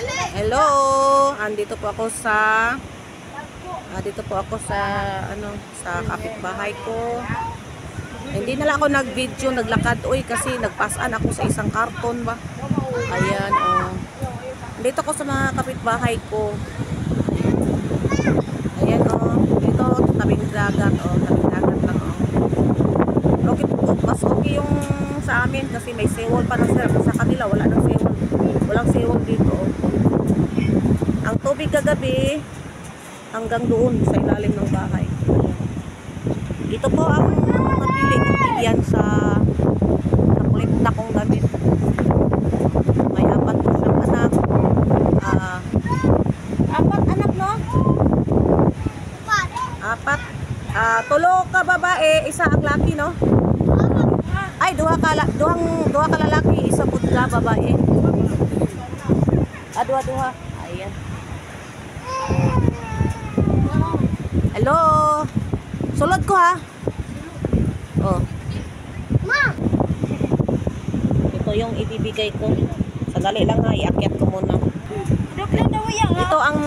Hello, andito po ako sa ah, po ako sa ano sa kapitbahay ko. Hindi na lang ako nag-video, naglakad oy kasi nagpasan ako sa isang karton ba. Ayan oh. Dito ko sa mga kapitbahay ko. Ayan oh, dito tabing dagat oh, tabing dagat lang oh. Okay, mas okay yung sa amin kasi may seawall pa na sir. Sa kanila wala nang seawall. Walang seawall dito. Ang tubig kagabi hanggang doon sa ilalim ng bahay. Ito po ang napili kong pilyan sa nakulikta kong damit. May apat po siyang anak. Ah, apat anak no? Apat. Ah, tulo ka babae, isa ang laki no? Ay, duha ka duhang duha ka lalaki, isa pud ka babae. Ah, duha duha. Ayan. Hello. Sulod ko ha. Oh. Ito yung ibibigay ko. Sandali lang ha, iakyat ko muna. Ito ang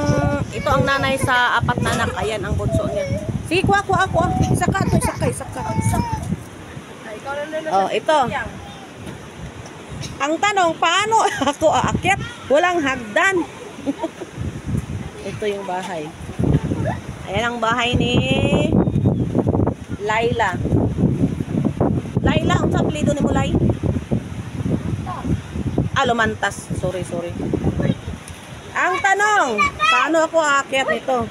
ito ang nanay sa apat na anak. Ayan ang bunso niya. Sige, kuha, kuha, kuha. Isa ka to, isa. Oh, ito. Ang tanong, paano ako aakyat? Walang hagdan. ito yung bahay. Ayan ang bahay ni Laila. Laila, ang sapilido ni mo, Lai? Ah, lumantas. Sorry, sorry. Ang tanong, paano ako aakyat nito?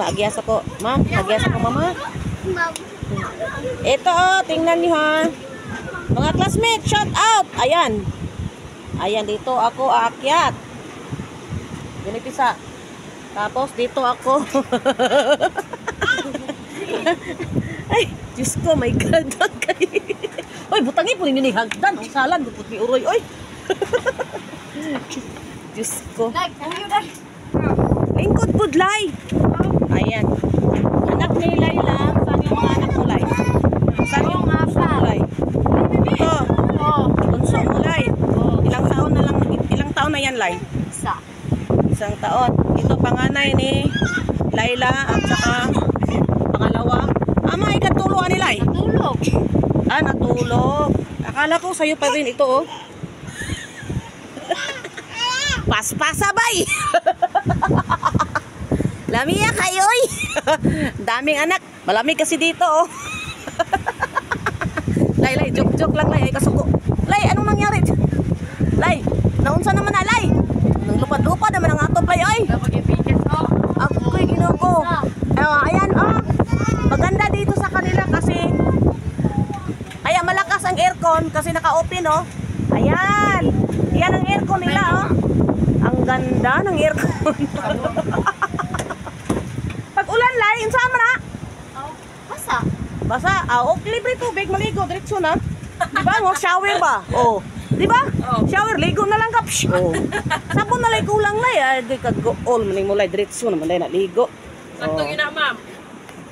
Pagyas ako. Ma'am, pagyas ako, mama. Ito, oh, tingnan niyo ha. Mga classmates, shout out. Ayan. Ayan, dito ako aakyat. Ginipisa. Tapos dito ako. Ay, Diyos ko, my God. Oy, butangi po ninyo ni Hagdan. Ang salad, bukot ni Uroy. Oy. Diyos ko. Lingkod pudlay. Ayan. Anak ni Laila. Saan yung mga anak mo, Lai? Saan yung asa? Lai? Ito. Bunso mo, Lai. Ilang taon na lang, ilang taon na yan, Lai? Isang taon. Ito panganay ni Laila at saka pangalawa. Ama, ikatuluan ni Lai. Ah, natulog. Akala ko sa'yo pa rin ito, oh. Paspasabay! Lamiya kayo. Daming anak. Malamig kasi dito, oh. Lay, lay, joke-joke lang, lay. Ay, kasuko. Lay, anong nangyari? Lay, naunsa naman na, lay. Nang lupad-lupad naman ang atop, lay, ay. Ako'y ginoko. Eh, ayan, oh. Maganda dito sa kanila kasi Ayan, malakas ang aircon kasi naka-open, oh. Ayan. Yan ang aircon nila, oh. Ang ganda ng aircon. Pag ulan, lai, insama na. Basa. Ah, oh, libre tubig, maligo, diretso na. Di ba? Oh, shower ba? Oh. Di ba? Shower, ligo na lang ka. Psh, Oh. Sabon na lang kulang na, eh. Di ka go, all, maning mulay, diretso naman, dahil na ligo. Sakto yun na, ma'am.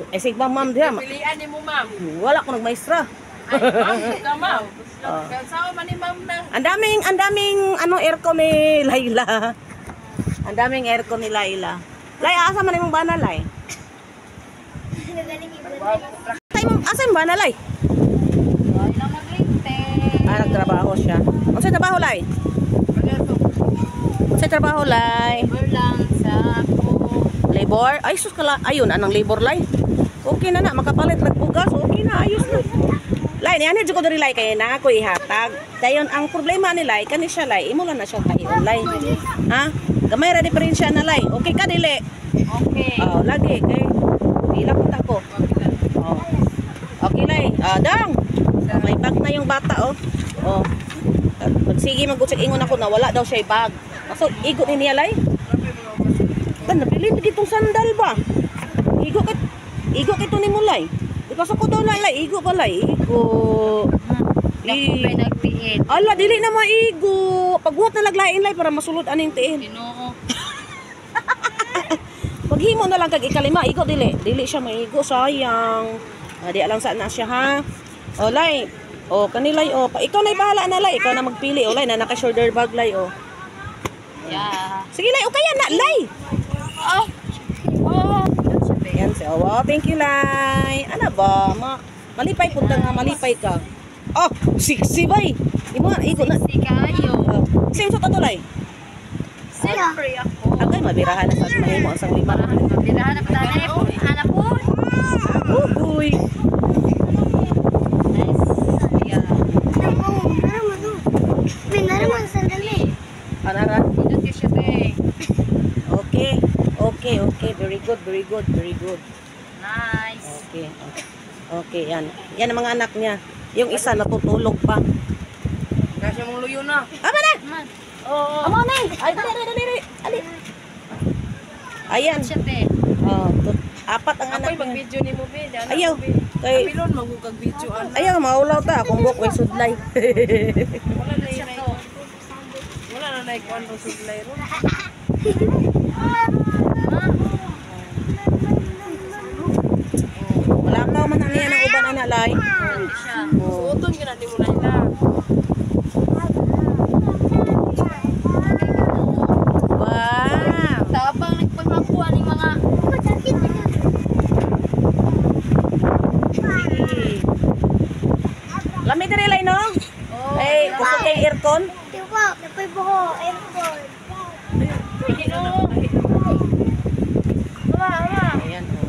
Eh, sige ba, ma'am, diya. ma- Pilihan ni mo, ma'am. Wala ko nagmaestra. Ay, ma'am, ka, ma'am. Oh. Kansawa man ni ma'am na. Ang daming, ang daming ano aircon ni Laila. Ang daming aircon ni Laila. Lay, asa man imong bana, Lay? Asa imong, asa imong bana, Lay? Ay, lang maglinte. Ah, nagtrabaho siya. Ano sa trabaho, Lay? Sa trabaho, Lay? lang sa ako. Labor? Ay, sus kala. Ayun, anong labor, Lay? Okay na na, makapalit nagbugas. Okay na, ayos na. Lay, niyan dito ko diri Lay kay na ako ihatag. Dayon ang problema ni Lay kani siya Lay, imo lang na siya tahion Lay. Ha? Gamay ra diferensya na Lay. Okay ka dili? Okay. Oh, lagi kay pila punta ko. Oh. Okay Lay. Ah. May bag na yung bata oh. Oh. Magsige magutsig ingon ako na wala daw siya bag. Kaso igo ni niya Lay. Kan napili gitong sandal ba? Igo kit Igo kito ni mo Lay. Ipasok ko daw na Lay, igo pa Lay. Igo. Nagpiit. Ala, dili na maigo. Pagbuhat na laglain Lay para masulod aning tiin. Ginoo. Paghimo na lang kag ikalima, igo dili. Dili siya maigo, sayang. Ah, di alang saan na siya ha. O lay. O kanilay o pa ikaw na bahala na lay, ikaw na magpili o lay na naka shoulder bag lay o. Yeah. Sige, Lay. O kaya na, Lay. Oh. Oh. Ayan siya. Wow, thank you, Lay. Ano ba? Ma malipay punta nga, malipay ka. Oh, sexy bay. Imo, iko na. Si kayo. Uh, same sa tatulay. Siyempre ako. Agay, mabirahan na sa mahimo ang sang lima. Birahan na pa tayo. Anak po. Uy. Nice. Yeah. Anara. Indot ka siya, te. Okay. Okay, okay. Very good, very good, very good. Nice. Okay. Okay, yan. Yan ang mga anak niya. Yung isa natutulog pa. Kasi mong luyo na. Ama na! Oh, Ama na! Ay, dali, dali, dali. Ali. Ayan. Oh, tut- apat ang anak Ako'y niya. mag-video ni. Dala Ayaw. be. Kay, Pilon, magkukag-video. Ano? ayaw, maulaw ta. Kung buhok may sudlay. Wala na Siya yun. to. Wala na naikuan ro suglay ro. Wala ka man ang niya ng uban na nalay. Indot siya. Oh. Suoton ka na ni mo na ila. Wow. Tabang nagpagmakuha ng mga Sige. Lamig diri lay no? Oh, Ay, gusto kay aircon? Ayan. oh.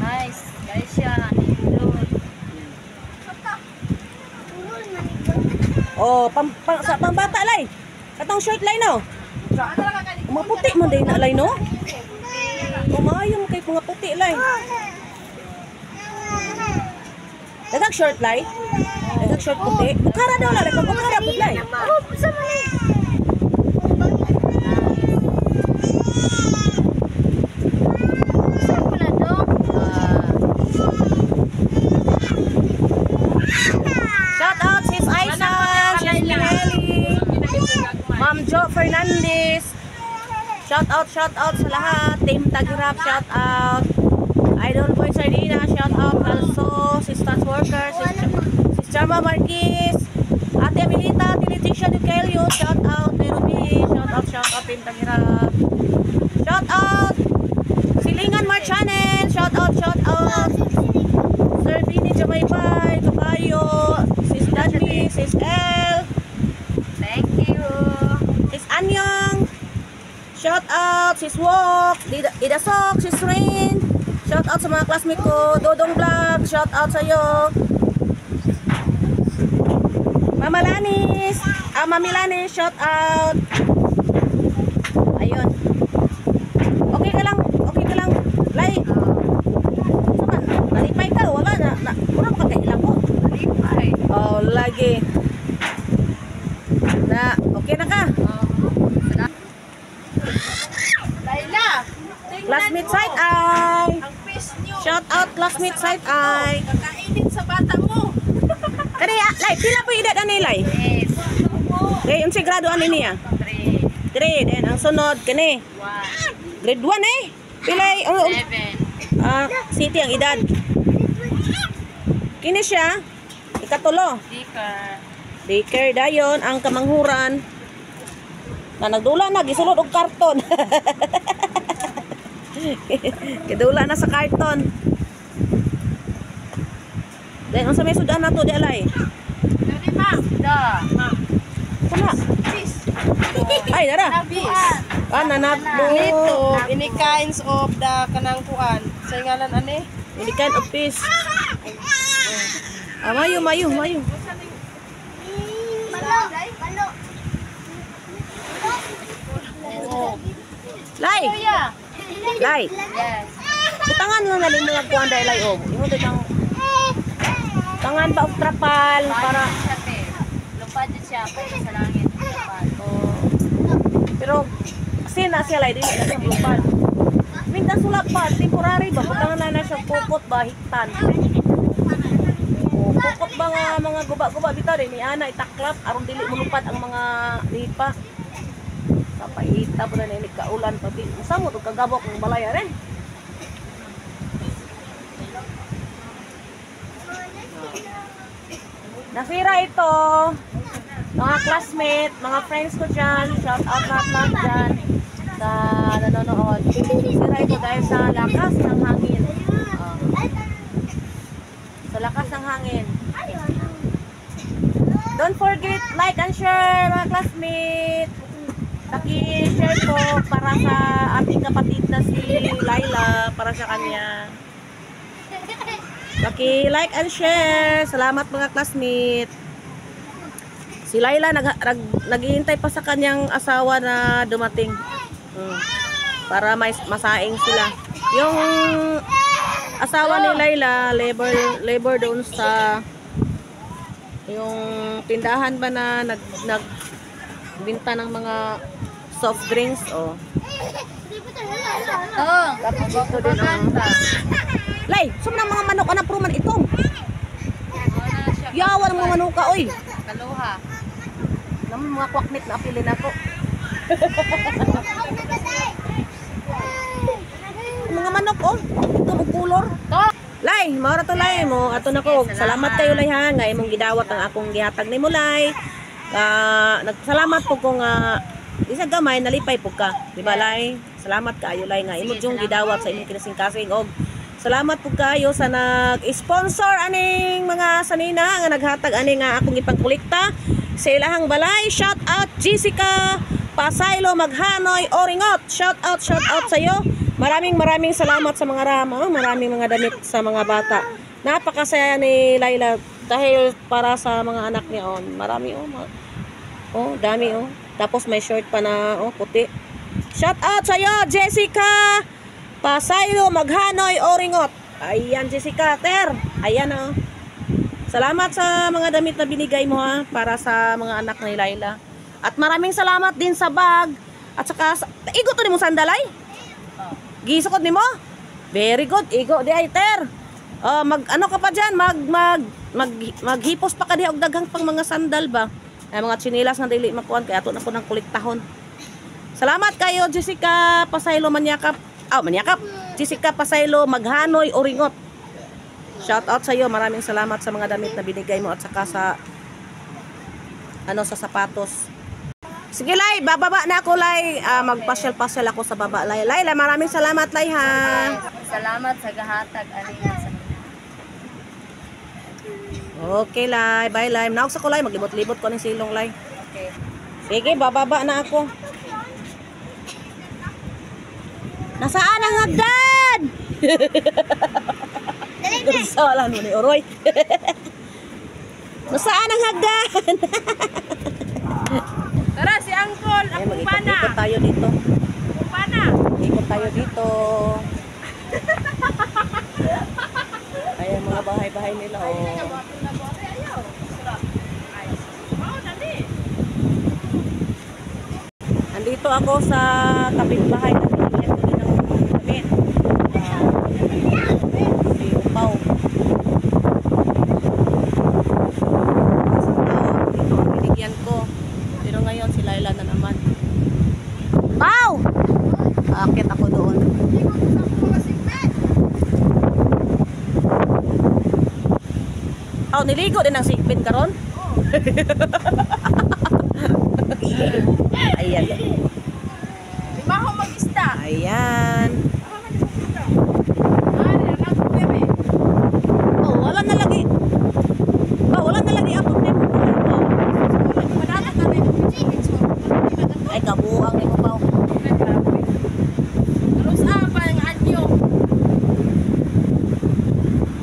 Nice. Guys siya. Indot. Oh, pam, pam, sa pambata lay. Katong short lay no? Mga puti man din na lay no? Kumayo mo kay mga puti lay. Dagag short lay. Dagag short puti. Bukara daw lay. Bukara pud lay. Saan ko na to? Shout out sis Aisa, sis Pinelli, Ma'am Jo Fernandez. Shout out, shout out sa lahat. Team Tagirap, shout out. Idol Boy Sardina, shout out also. Sis Stats Worker, sis, sis Charma Marquez. Ate Amelita, Ate Leticia Ducelio, shout out. Ruby, shout out, shout out. Team Tagirap. Shout out. Silingan Marchanen, shout out, shout out. Sir Vini Jamaybay, Tokayo, Sis Danny, Sis El, Thank you. Sis Anyong, shout Sis Wok, Ida, Sok, Sis Rain, shout out sa mga classmate ko, Dodong Vlog, shout out sa iyo. Mama Lanis, ah, Mami Lanis, shout out. Ayun. Okay ka lang, okay ka lang. Lay, Saan? Nalipay ka, wala na. na wala pa kailan ko. Lipay. Oh, lagi. Na, okay na ka. Laila! Classmate side eye. Shout out classmate side eye. Kakainin sa bata mo! Kani, ah, lay, pila po edad ani lay? Yes. Okay, yung si graduan ni niya. Three. 3, then ang sunod, kani. One. Grade 1 eh. Pilay, ang, Seven. ah, city ang edad. Kini siya, ikatulo. Sticker. Daycare dayon ang kamanghuran. Na nagdula na gisulod og karton. Gidula na sa karton. Then unsa may sudan nato di alay? Dali ma! Da. Kana. Fish! Ay dara. Fish! Ah nanatlo. Ito, ini kinds of the kanang kuan. Sa ngalan ani? Ini kind of fish. Ah, mayo, mayo, mayo. Oh. Lay, Kuya. Lay. Yes. Butangan lang naling mga kuan dahil lay og. Imo ditang tangan ba og trapal para. Lupad dyan siya. Sa langit. Lupad. Oh. Pero kasi na siya lay dili na siya global. Minta sulap pa, temporary ba? Butangan na na siya pupot ba hiktan. Oh, pupot ba nga mga guba-guba bitaw ni ana itaklap aron dili mulupad ang mga lipa. Sa paita po na ni kaulan pati. Samot og kagabok ng balay are. Nasira ito. Mga classmate, mga friends ko dyan. Shout out lahat lahat dyan. Sa nanonood. Nasira ito dahil sa lakas ng hangin. Oh. Sa lakas ng hangin. Don't forget, like and share mga classmate. Paki-share ko para sa ating kapatid na si Laila, para sa kanya. Paki-like and share. Salamat mga classmate. Si Laila nag, nag, naghihintay pa sa kanyang asawa na dumating. Mm. Para may masaing sila. Yung asawa ni Laila, labor labor doon sa yung tindahan ba na nag nagbinta ng mga soft drinks oh. Oh, Tapos dito din oh. Lay, sum ng mga manok anak pruman ito. Yawan mo manok ka oy. Kaluha. Naman mga kwakmit na apilin ako. mga manok oh. Ito mo kulor. Lay, maura to lay mo. Ato na ko. Salamat kayo lay ha. Nga imong gidawat ang akong gihatag ni mo lay. Ah, nagsalamat po ko nga isa gamay nalipay po ka. Di ba lay? Salamat kayo lay nga imo salamat gidawat sa imong kinasing-kasing og Salamat po kayo sa nag-sponsor aning mga sanina nga naghatag ani nga akong ipagkolekta sa ilahang balay. Shout out Jessica Pasaylo Maghanoy Oringot. Shout out, shout out sa iyo. Maraming maraming salamat sa mga rama, maraming mga damit sa mga bata. Napakasaya ni Laila dahil para sa mga anak niya on. Marami oh. ma- Oh, dami oh. Tapos may short pa na oh puti. Shout out sa iyo, Jessica Pasaylo Maghanoy Oringot. Ayan Jessica Ter. Ayan oh. Salamat sa mga damit na binigay mo ha para sa mga anak ni Laila. At maraming salamat din sa bag at saka sa, igo to ni mo sandalay. Gisukod ni mo? Very good. Igo di ay ter. Oh, mag ano ka pa diyan? Mag mag mag maghipos pa ka di og daghang pang mga sandal ba? Ay mga tsinelas na dili makuan kay ato na ko ng kuliktahon. Salamat kayo Jessica Pasaylo Manyakap. Ah, Manyakap. Jessica Pasaylo Maghanoy Oringot. Shout out sa iyo. Maraming salamat sa mga damit na binigay mo at saka sa ano sa sapatos. Sige, Lai, bababa na ako, Lai. Ah, magpasyal-pasyal ako sa baba. Lai, Lai, maraming salamat, Lai, ha. Salamat sa gahatag sa Okay, Lai. Bye, Lai. Naok sa ko, Lai. Maglibot-libot ko ng silong, Lai. Okay. Sige, bababa na ako. Nasaan ang hagdan? Salan mo ni Oroy. Nasaan ang hagdan? Tara, si Angkol, ang pana. mag-ikot tayo dito. Pana. Ikot tayo dito. Ayan mga bahay-bahay nila. Oh. Andito ako sa kapitbahay na binigyan ko din ng damit. Ah, si dito ang binigyan ko. Pero ngayon si Laila na naman. Pau! Aakit ako doon. Oh, niligo din ang sigbin karon. Ayan. Lima ko mag-ista. Ayan. Ano, ang bebe. Oh, wala na lagi. Oh, wala na lagi ang problema. Oh, Madala ka rin. ay kabuang ni mo pa. Terus apa yang anyo?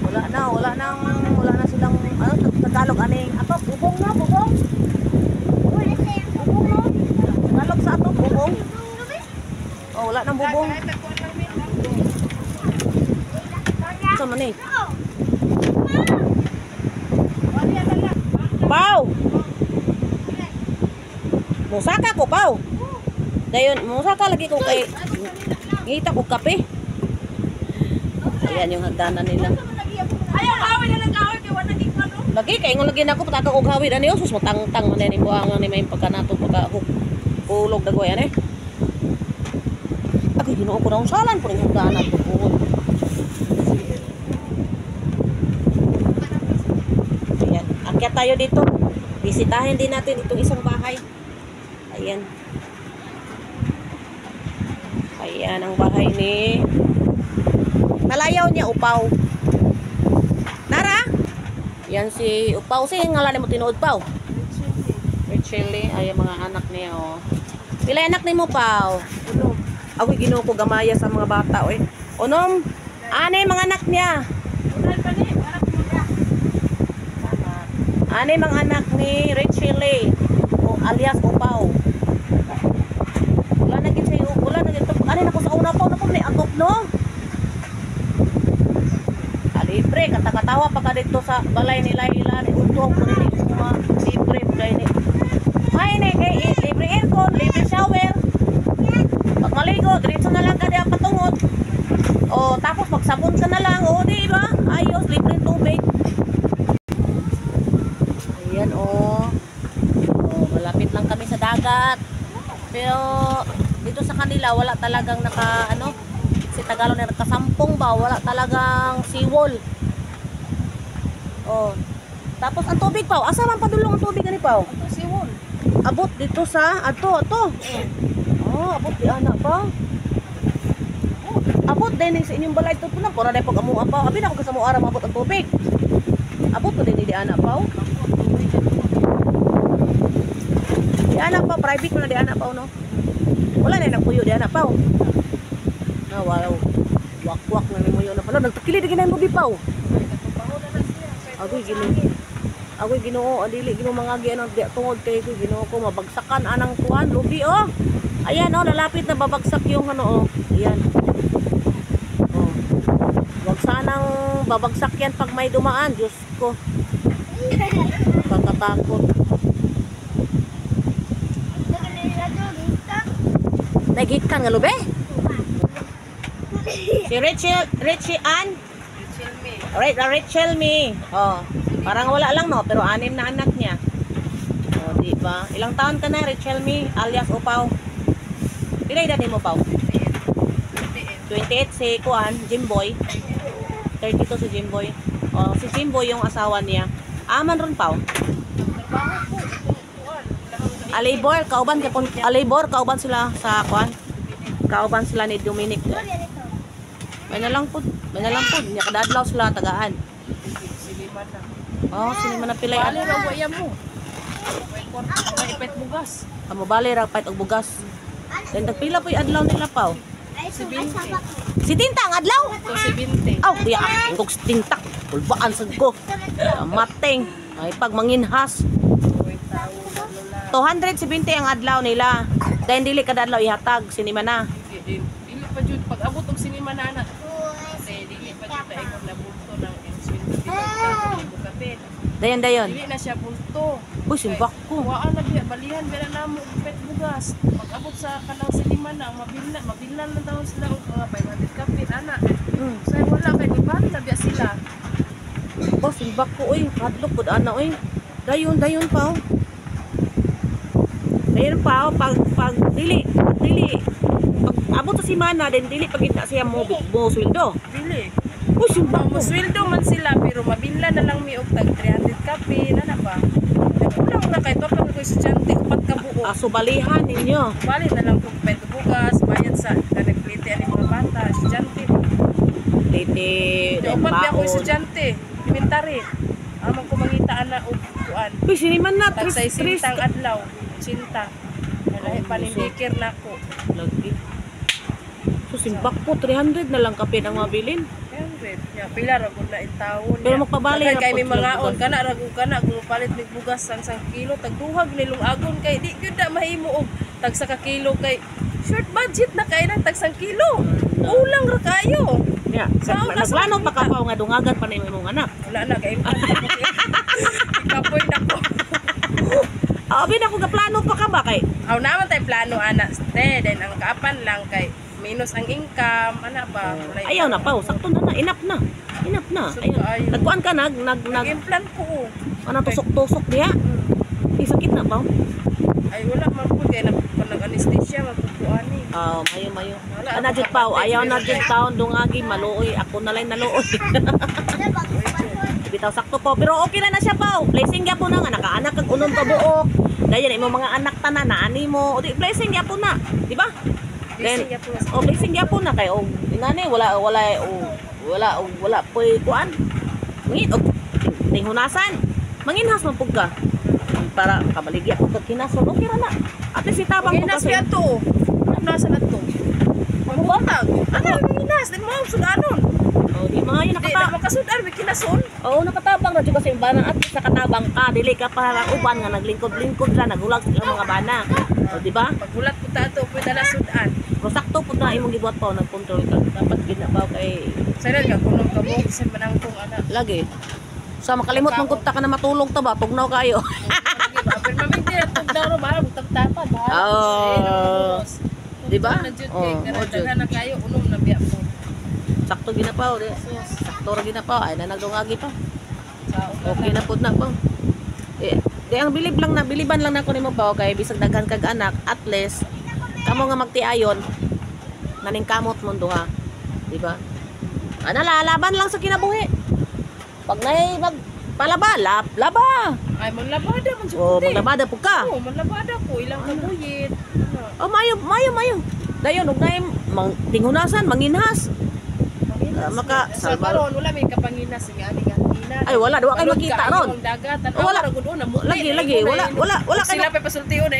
Wala na, wala nang wala na silang ano Tagalog aning ato bubong na bubong. Bubong no. Tagalog sa ato bubong. Oh, wala nang bubong. Sa man eh. Pau. Musaka ko, Pau. Dayon, musaka lagi ko kay ngita ko kape. Ayan yung hagdanan nila. Ayaw, away na lang. Kaya wala naging ano. Lagi kay ngol lagi nako pataka og hawid ani sus matangtang man ni buang ni may pagkanato pagka hug ulog dagoy ani. Ako Ginoo ko na usalan po ning hagdanan ko po. Ayan, akyat tayo dito. Bisitahin din natin itong isang bahay. Ayan. Ayan ang bahay ni Nalayaw niya upaw. Nara? Yan si upaw. Sige ngalan mo tinuod paw. Richelle ay ang mga anak niya oh. Pila anak ni mo paw? Ulo. Ako ginoo ko gamaya sa mga bata oy. Onom, anay mga anak niya. Anay mga anak ni Richelle o alias Upaw. Wala na gid sayo, wala na gid. Anay nako sa una pa na ni agop no. Libre kata-katawa pa ka dito sa balay nila ila ni utong ko ni mga libre kay ni. May ni kay libre aircon, libre shower. Pag maligo, diretso na lang ka diya patungot. O tapos magsabon ka na lang, o di ba? Ayos, libre tubig. Ayan, o. O, malapit lang kami sa dagat. Pero dito sa kanila wala talagang naka ano si Tagalog na nakasampung ba? Wala talagang seawall oh. Tapos ang tubig pa asa man padulong ang tubig ani pa Ito si Wol. abot dito sa ato ato. Oh abot di anak pa abot din sa inyong balay. Ito po na pura na pag amuha pa abi na ako kasamo ara mabot ang tubig. Abot po din di anak pa di anak pa private mo na di anak pa no? Wala na nagpuyo di anak pa na wak-wak na mo yun pala nagtakili di ginay mo di pa Agoy ginoo. Agoy ginoo, adili ginoo mga giano tungod kay ko ginoo ko mabagsakan anang kuan lubi oh. Ayan oh, lalapit na babagsak yung ano oh. Ayan. Oh. Wag sanang babagsak yan pag may dumaan, Diyos ko. Kakatakot. Nagikan nga lubi? Si Richie, Richie Ann? Rachel May. Alright, uh, Rachel me. Oh, parang wala lang no, pero anim na anak niya. Oh, di ba? Ilang taon ka na, Rachel me, alias Upaw? Pila edad mo, Pau? 28 si Kuan, Jimboy. 32 si Jimboy. Oh, si Jimboy yung asawa niya. Aman ron, Pau. Alibor, kauban kauban sila sa Kuan. Kauban sila ni Dominic. May nalang po, may nalang po, niya kadadlaw sila tagaan. Sige man na. Oh, sino man na pilay Bali raw waya mo. May kwarto, may ipet bugas. Amo bali ra pait og bugas. Then tagpila po adlaw nila paw. Si Binti. Si Tinta ang adlaw. Ito si Binti. Aw, diya ang kog si Tinta. Ulbaan sad ko. Mateng. Ay pag manginhas. May tao na lola. 200 si Binti ang adlaw nila. Then dili kada adlaw ihatag sinima na. Dili dili pa jud pag abot og sinima na anak. Kasi dili pa jud tayo kung nabulto ng insweldo dito sa bukapit. Dayon dayon. Dili na siya bulto. Uy, simbak ko. Kuhaan na biya, balihan biya na mo pet bugas. Pag abot sa kanang sinima na, mabilna, mabilna lang daw sila og mga 500 kapit ana. Mm. Say wala kay di ba na biya sila. Oh, simbak ko uy. Hadlok pud ana uy. Dayon dayon paw. Dayon paw pag pag dili, dili. Pag abot sa simana then dili pag kita siya mo mo sweldo. Dili. Simbak ko. Musweldo man sila pero mabilna na lang mi og tag 300 kapit ana ba. Kulang na kay torta ko estudyante upat ka buo. Aso balihan ninyo. Bali na lang kung pet bugas, bayad sa kanagplite ani mga bata, estudyante. Then upat biya ko baon. estudyante, elementary. Amang ko mangita ana og kuan. Uy, siniman na. Tris, tris. sintang adlaw, cinta. Oh, panindikir na ko. Lagi. So, simbak po, 300 na lang kapit ang mabilin. Siyempre, ya pila ra gud na in taon. Pero magpabali ra kay may sila mga on bugas. kana ra gud kana kung palit mig bugas sang sang kilo tagduhag nilong agon kay di gyud na mahimo og tag sa ka kilo kay short budget na kay nang tag sang kilo. Ulang ra kayo. Yeah. Sa Nagplano pa ka pa nga dungagan pa yung imong anak. Wala na kay Ikapoy na ko. Ah, abi na ko plano pa ka ba kay? Aw naman tay plano ana ste then ang kaapan lang kay minus ang income ana ba. Wala Ayaw na pa, sakto na na, inap na. Inap na. So, Ayun. kaayo. Nagkuan ka nag nag nag Nag-implant ko. ano tusok-tusok diha. Di sakit na pa. Ay wala man po kay nag nag-anesthesia magkukuani. Ah, mayo mayo. Ana jud pa, ayaw na jud taon dungagi maluoy. Ako na lang naluoy. bitaw sakto po. Pero okay na na siya pa. Blessing ya po na nga nakaanak kag unon ka buok. Dayan imo mga anak tanan na ani mo. Blessing ya po na, di ba? Ya po. Oh, blessing ya po na kay og inani wala wala oh, wala oh, wala po kuan. Ngit og tinghunasan. Manginhas man pug ka. Para kabaligya ko kag kinason okay ra na. At least itabang Ang ko inas kasi. niya to. Ang nasa na to. Ano ang inas? Din mo ang sudanon. Oh, di mga yun Di nakata. na makasudan. May kinason. Oo, nakatabang na kasi yung bana at least nakatabang ka. Dili ka parang uban nga naglingkod-lingkod ra nagulag sila mga bana. O, di ba? Pagbulat po tato, pwede na sudan. Pero sakto po na imong gibuhat pa nagkontrol ka. Dapat ginabaw kay Sana ka kunong ka mo. Kasi manang kong anak. lagi. Sa makalimot mong kunta ka na matulog ta ba? Tugnaw kayo. Pero ang tugnaw ro. Mahal, magtagtapan. Mahal. Oo. Di ba? Oo, Jud. na kayo. Unom na biya. Sakto ginapaw. Di. Sakto ra ginapaw. Ay na nagdungagi pa. Okay na po na po. Eh, di ang bilib lang na biliban lang nako nimo pa kay bisag daghan kag anak at least kamo nga magtiayon naning kamot mo duha. Di ba? Ana lalaban lang sa kinabuhi. Pag nay mag palaba, lab, laba. Ay, maglabada man O siya. maglabada pug ka. Oo, maglabada ko. Ilang kabuyit. O mayo, mayo, mayo. Dayon ug nay mang tingunasan, manginhas. Ah, maka- sa karon wala may kapanginas nga ani nga hina. Ay wala, duwa kay makita ron. Oh, wala. Lagi, lagi, wala, wala, wala kay Sila pa pasultiyo na.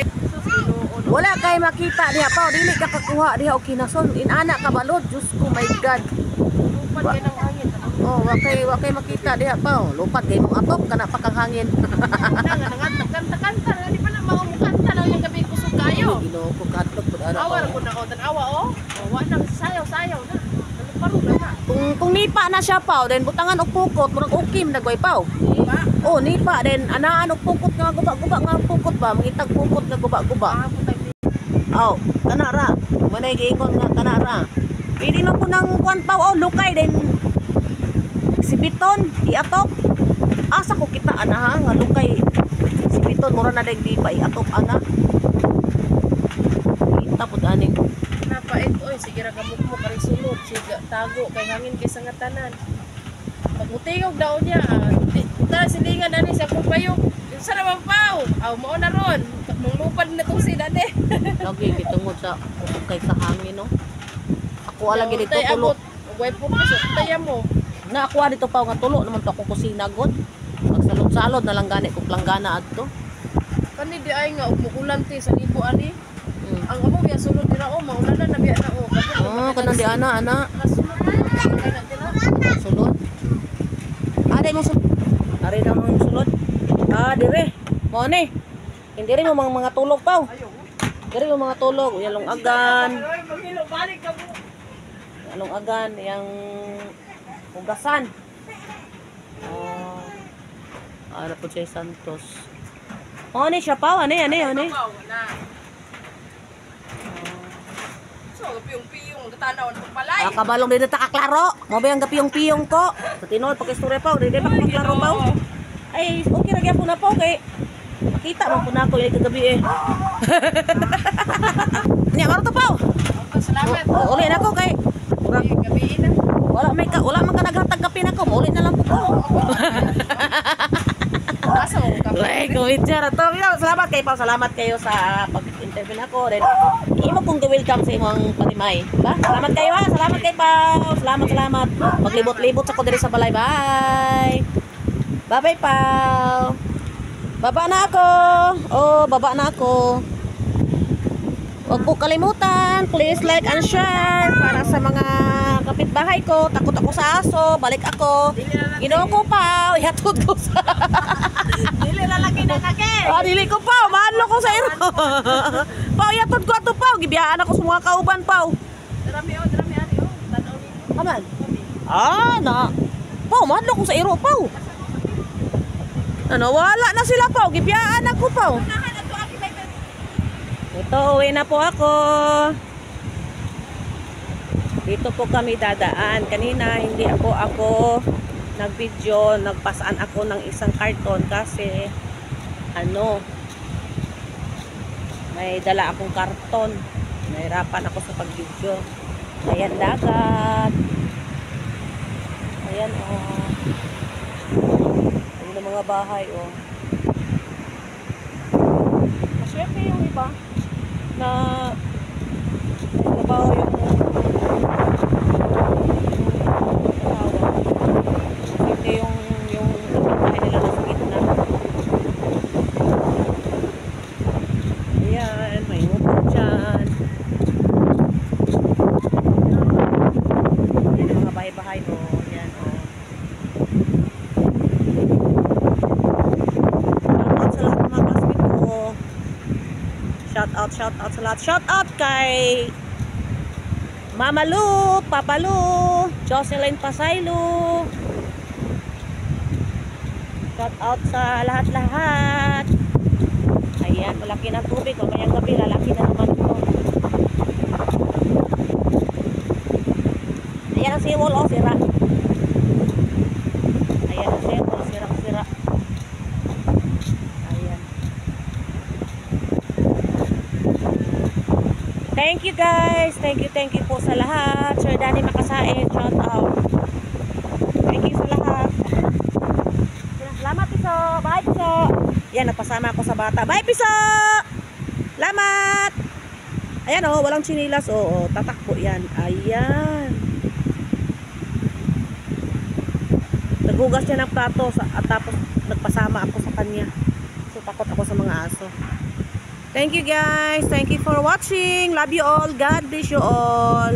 Wala kay makita diha pa, dili ka kakuha diha og kinason. Inana ka balod, Diyos ko, my God. Lupan kay ng hangin. Oh, wa kay wa kay makita diha pa. oh. Lupat kay mong atop kana pa kang hangin. Na nga nangatak kanta-kanta. Di pa na mao mo kanta na yung gabi kusog kayo. Ginoo ko katlog pud ana. Awa ra ko na o tanawa o. O wa nang na. Ano paro na na. Kung kung nipa na siya pa, then butangan og pukot, murag okay nagway pa. Diba? Oh, nipa then anaan og pukot nga guba-guba nga pukot ba, mangitag pukot nga guba-guba. Ah, putay. Oh, kana ra. Manay giingon nga kana ra. Pili na po nang kwan pa oh, lukay then si Biton, iatop. Asa ko kita ana ha nga lukay. Si Biton mura na dayg di pa iatop ana. Kita pud ani. Napait oy sige ra gamok mo kay sulod siga tago kay hangin kay sangatanan. Pagmutingog daw niya. ah, Ta silingan ani sa akong payong. Sa naman pao. Aw mao na ron. Nung lupad na tong sila de. Lagi gitungod sa kay sa hangin no. Ako ala gid dito Tay tulo. Way po so taya mo. Na ako dito pa nga tulo naman to ako kusina god. Magsalod-salod na lang gani kog langgana adto. Kani di ay nga ug mukulan ti sa libo ani. Mm. Ang amo biya sulod dira o maulanan na biya na o. Oh, kanang di ana ana. Na na. Sulod. Ah, di mo sulod. Ari daw mga sulod. Ah, dire. Mo ni. Hindi rin mo mga mga tulog pa. Dire mo mga tulog, yalong agan, yalong agan, yang ugasan. Ah, ano po siya Santos. Oh, ni siya pa, ani, ani, ani. So, piyong-piyong natanaw na palay. Ah, kabalong din ta kaklaro. Mo ba ang gapiyong-piyong ko? Sa tinol pagkistorya pa, di ba kaklaro pa? Ay, okay ra gyapon na po kay makita man po na ako yung kagabi eh. Nya maro to pa. Salamat. O, uli na ko kay gabi na. wala may ka, wala man ka naghatag kape na ko, na lang po ko. Asa mo ka? Ay, kumitsa to. Yo, salamat kayo pa, salamat kayo sa pag-interview na ko. Then, imo pong welcome sa imong patimay. Ba? Salamat kayo ha. Salamat kayo pa. Salamat, salamat. Maglibot-libot sa ko diri sa balay. Bye. Bye-bye pa. Baba na ako. Oh, baba na ako. Huwag po kalimutan, please like and share para sa mga kapitbahay ko. Takot ako sa aso, balik ako. Ginoo ko pa, ihatod ko sa... Dili lalaki na kake. Ah, dili ko pa, mahalo ko sa iro. pa, ihatod ko ato pa, gibiyaan ako sa mga kauban pa. Drami o, drami ani o. Ni. Aman. Ah, na. Pa, mahalo ko sa iro pa. Ano, wala na sila pa, gibiyaan ako pa. Ito, uwi na po ako. Dito po kami dadaan. Kanina, hindi ako ako nag-video. Nagpasaan ako ng isang karton kasi ano, may dala akong karton. Nahirapan ako sa pag-video. Ayan, dagat. Ayan, oh. Mga bahay, oh. Maswerte yung iba na trabaho yung asawa. Maswerte yung yung bahay nila nasa gitna. Ayan, may upo dyan. Ayan ang mga bahay-bahay, oh. Ayan, oh. Shout out sa lahat ng mga classmate ko. Shout out, shout out sa lahat. Shout out kay Mama Lu, Papa Lu, Jocelyn Pasaylo. Shout out sa lahat-lahat. Ayan, malaki ng tubig. Mamayang gabi, lalaki na naman ito. Ayan ang seawall, oh, sira. Ayan ang seawall, sirang-sira. Ayan. Thank you guys. Thank you, thank you po sa lahat. Sir Danny Makasain, shout out. Thank you sa lahat. Salamat, Piso. Bye, Piso. Yan, napasama ako sa bata. Bye, Piso! Salamat! Ayan, oh, walang chinilas. Oo, oh, tatakbo yan. Ayan. Naghugas siya ng plato sa, at tapos nagpasama ako sa kanya. So, takot ako sa mga aso. Thank you guys. Thank you for watching. Love you all. God bless you all.